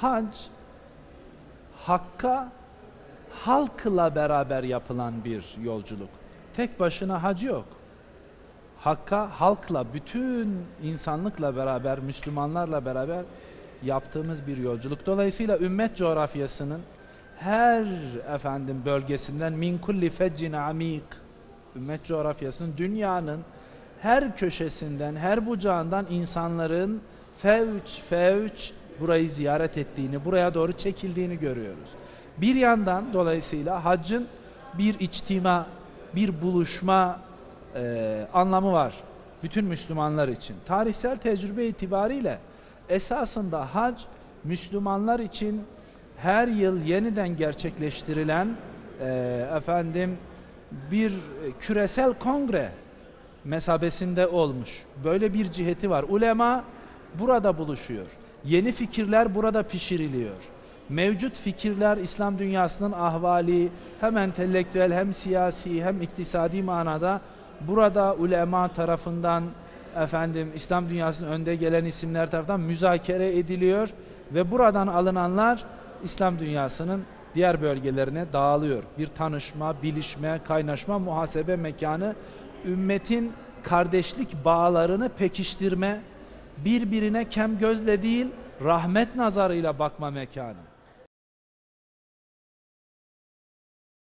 Hac hakka halkla beraber yapılan bir yolculuk. Tek başına hac yok. Hakka halkla, bütün insanlıkla beraber, Müslümanlarla beraber yaptığımız bir yolculuk. Dolayısıyla ümmet coğrafyasının her efendim bölgesinden min kulli feccin amik ümmet coğrafyasının dünyanın her köşesinden, her bucağından insanların fevç fevç burayı ziyaret ettiğini, buraya doğru çekildiğini görüyoruz. Bir yandan dolayısıyla haccın bir içtima, bir buluşma e, anlamı var bütün Müslümanlar için. Tarihsel tecrübe itibariyle esasında hac Müslümanlar için her yıl yeniden gerçekleştirilen e, efendim bir küresel kongre mesabesinde olmuş. Böyle bir ciheti var. Ulema burada buluşuyor. Yeni fikirler burada pişiriliyor. Mevcut fikirler İslam dünyasının ahvali hem entelektüel hem siyasi hem iktisadi manada burada ulema tarafından efendim İslam dünyasının önde gelen isimler tarafından müzakere ediliyor ve buradan alınanlar İslam dünyasının diğer bölgelerine dağılıyor. Bir tanışma, bilişme, kaynaşma, muhasebe mekanı ümmetin kardeşlik bağlarını pekiştirme, birbirine kem gözle değil rahmet nazarıyla bakma mekanı.